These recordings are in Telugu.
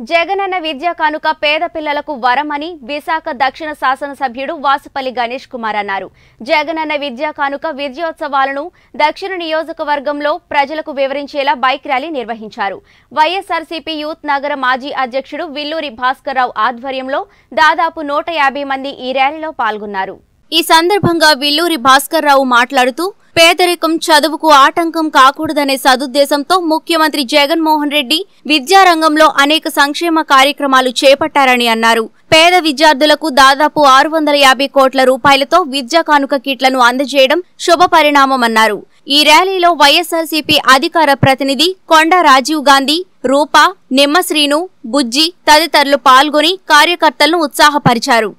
జగనన్న విద్యా కానుక పేద పిల్లలకు వరమని విశాఖ దక్షిణ శాసనసభ్యుడు వాసుపల్లి గణేష్ కుమార్ అన్నారు. జగనన్న విద్యా కానుక విద్యోత్సవాలను దక్షిణ నియోజకవర్గంలో ప్రజలకు వివరించేలా బైక్ ర్యాలీ నిర్వహించారు. వైఎస్ఆర్సీపీ యూత్ నగర మాజీ అధ్యక్షుడు విల్లూరి భాస్కర్రావు ఆధ్వర్యంలో దాదాపు నూట యాభై మంది ఈ ర్యాలీలో పాల్గొన్నారు. ఈ సందర్భంగా విల్లూరి భాస్కర్ రావు మాట్లాడుతూ పేదరికం చదువుకు ఆటంకం కాకూడదనే సదుద్దేశంతో ముఖ్యమంత్రి జగన్మోహన్ రెడ్డి విద్యారంగంలో అనేక సంక్షేమ కార్యక్రమాలు చేపట్టారని అన్నారు. పేద విద్యార్థులకు దాదాపు ఆరు వందల యాభై కోట్ల రూపాయలతో విద్యా కానుక కిట్లను అందజేయడం శుభ పరిణామమన్నారు ఈ ర్యాలీలో వైఎస్ఆర్సీపీ అధికార ప్రతినిధి కొండ రాజీవ్ గాంధీ రూపా నిమ్మశ్రీను బుజ్జి తదితరులు పాల్గొని కార్యకర్తలను ఉత్సాహపరిచారు.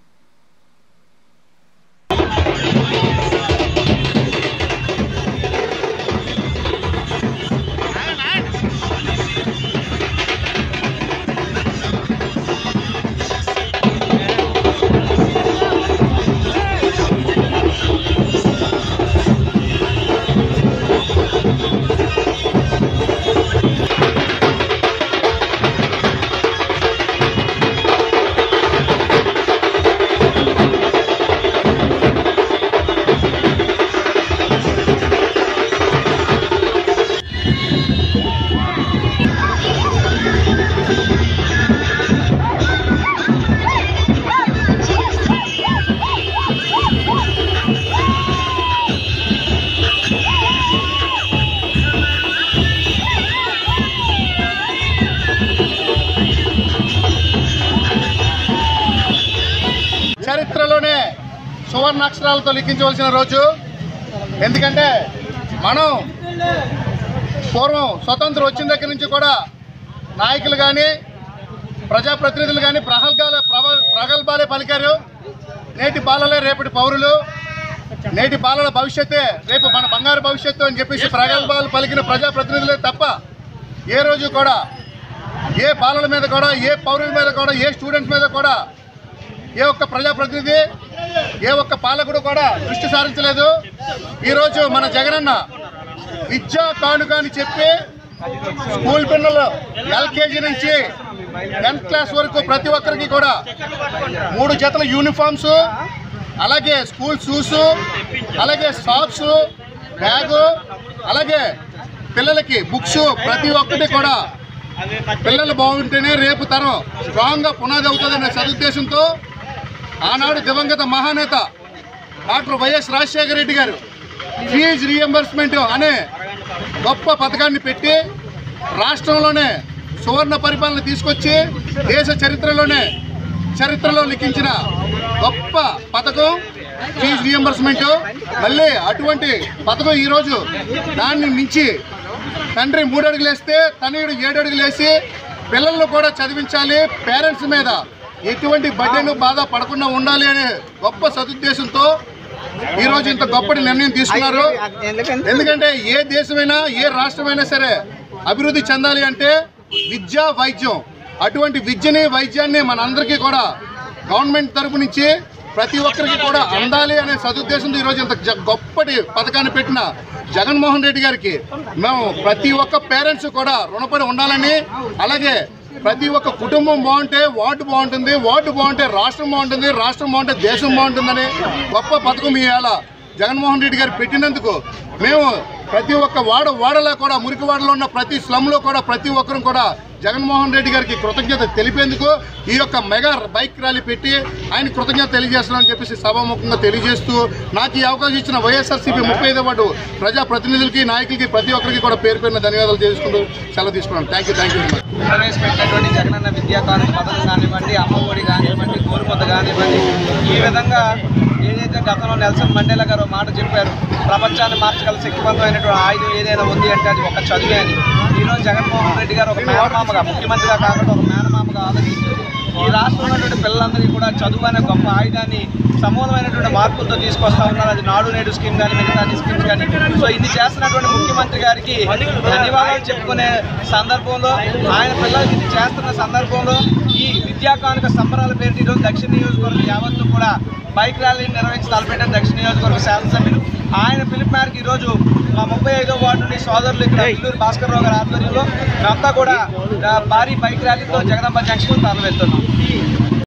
సువర్ణాక్షరాలతో లిఖించవలసిన రోజు. ఎందుకంటే మనం పూర్వం స్వతంత్రం వచ్చిన దగ్గర నుంచి కూడా నాయకులు కానీ ప్రజాప్రతినిధులు కానీ ప్రహల్గాల ప్రగల్భాలే పలికారు. నేటి బాలలే రేపటి పౌరులు. నేటి బాలల భవిష్యత్తే రేపు మన బంగారు భవిష్యత్తు అని చెప్పేసి ప్రగల్భాలు పలికిన ప్రజాప్రతినిధులే తప్ప ఏ రోజు కూడా ఏ బాలల మీద కూడా ఏ పౌరుల మీద కూడా ఏ స్టూడెంట్స్ మీద కూడా ఏ ఒక్క ప్రజాప్రతినిధి ఏ ఒక్క పాలకుడు కూడా దృష్టి సారించలేదు. ఈరోజు మన జగనన్న విద్యా కానుక అని చెప్పి స్కూల్ పిల్లలు ఎల్కేజీ నుంచి టెన్త్ క్లాస్ వరకు ప్రతి ఒక్కరికి కూడా మూడు జతల యూనిఫామ్స్ అలాగే స్కూల్ షూస్ అలాగే సాక్స్ బ్యాగు అలాగే పిల్లలకి బుక్స్ ప్రతి ఒక్కటి కూడా పిల్లలు బాగుంటేనే రేపు తరం స్ట్రాంగ్గా పునాది అవుతుందనే సదుద్దేశంతో ఆనాడు దివంగత మహానేత డాక్టర్ వైఎస్ రాజశేఖర రెడ్డి గారు ఫీజ్ రీఎంబర్స్మెంట్ అనే గొప్ప పథకాన్ని పెట్టి రాష్ట్రంలోనే సువర్ణ పరిపాలన తీసుకొచ్చి దేశ చరిత్రలోనే చరిత్రలో లిఖించిన గొప్ప పథకం ఫీజు రీఎంబర్స్మెంట్ మళ్ళీ అటువంటి పథకం ఈరోజు దాన్ని మించి తండ్రి మూడు అడుగులు వేస్తే తనయుడు ఏడు వేసి పిల్లలను కూడా చదివించాలి పేరెంట్స్ మీద ఎటువంటి బడ్డెను బాధ పడకుండా ఉండాలి అనే గొప్ప సదుద్దేశంతో ఈరోజు ఇంత గొప్పటి నిర్ణయం తీసుకున్నారు. ఎందుకంటే ఏ దేశమైనా ఏ రాష్ట్రమైనా సరే అభివృద్ధి చెందాలి అంటే విద్య వైద్యం. అటువంటి విద్యని వైద్యాన్ని మనందరికీ కూడా గవర్నమెంట్ తరపు నుంచి ప్రతి ఒక్కరికి కూడా అందాలి అనే సదుద్దేశంతో ఈరోజు ఇంత గొప్పటి పథకాన్ని పెట్టిన జగన్మోహన్ రెడ్డి గారికి మేము ప్రతి ఒక్క పేరెంట్స్ కూడా రుణపడి ఉండాలని అలాగే ప్రతి ఒక్క కుటుంబం బాగుంటే వార్డు బాగుంటుంది వార్డు బాగుంటే రాష్ట్రం బాగుంటుంది రాష్ట్రం బాగుంటే దేశం బాగుంటుందనే గొప్ప పథకం ఇవాళ జగన్మోహన్ రెడ్డి గారు పెట్టినందుకు మేము ప్రతి ఒక్క వాడ వాడలో కూడా మురికి వాడలో ఉన్న ప్రతి స్లమ్లో కూడా ప్రతి ఒక్కరు కూడా జగన్మోహన్ రెడ్డి గారికి కృతజ్ఞత తెలిపేందుకు ఈ యొక్క మెగా బైక్ ర్యాలీ పెట్టి ఆయన కృతజ్ఞత తెలియజేస్తున్నామని చెప్పేసి సభాముఖంగా తెలియజేస్తూ నాకు ఈ అవకాశం ఇచ్చిన వైఎస్ఆర్సీపీ ముప్పై ఐదో వార్డు ప్రజాప్రతినిధులకి నాయకులకి ప్రతి ఒక్కరికి కూడా పేరు పేరున ధన్యవాదాలు చేసుకుంటూ సెలవు తీసుకున్నాను. థ్యాంక్ యూ థ్యాంక్ యూ ప్రవేశపెట్టినటువంటి జగనన్న విద్యా కానుక పథకం కానివ్వండి అమ్మఒడి కానివ్వండి గోరుముద్ద కానివ్వండి ఈ విధంగా ఏదైతే గతంలో నెల్సన్ మండేలా గారు మాట చెప్పారు ప్రపంచాన్ని మార్చగల శక్తివంతమైనటువంటి ఆయుధం ఏదైనా ఉంది అంటే అది ఒక చదివే అని. ఈరోజు జగన్మోహన్ రెడ్డి గారు ఒక మేనమామగా ముఖ్యమంత్రిగా కాకుండా ఒక మేనమామగా ఆలోచించి ఈ రాష్ట్రంలో ఉన్నటువంటి పిల్లలందరికీ కూడా చదువు అనే గొప్ప ఆయుధాన్ని సమూలమైనటువంటి మార్పులతో తీసుకొస్తా ఉన్నారు. అది నాడు నేడు స్కీమ్ కానీ మిగతా స్కీమ్స్ కానీ. సో ఇన్ని చేస్తున్నటువంటి ముఖ్యమంత్రి గారికి ధన్యవాదాలు చెప్పుకునే సందర్భంలో ఆయన పిల్లలకి ఇది చేస్తున్న సందర్భంలో ఈ విద్యా కానుక సంబరాల పేరు ఈరోజు దక్షిణ నియోజకవర్గం యావత్తు కూడా బైక్ ర్యాలీ నిర్వహించి తలపెట్టిన దక్షిణ నియోజకవర్గ శాసనసభ్యులు. ఆయన పిలుపు మేరకు ఈరోజు మా ముప్పై ఐదో వార్డు నుండి సోదరులు ఇక్కడ ఇల్లూరు భాస్కర్ రావు గారి ఆధ్వర్యంలో మేమంతా కూడా భారీ బైక్ ర్యాలీతో జగదంబ జంక్షన్ తరలి వెళ్తున్నాం